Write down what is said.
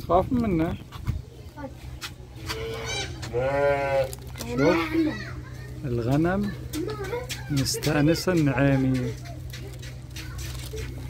تخاف منه. شوف. الغنم مستأنسة النعيمي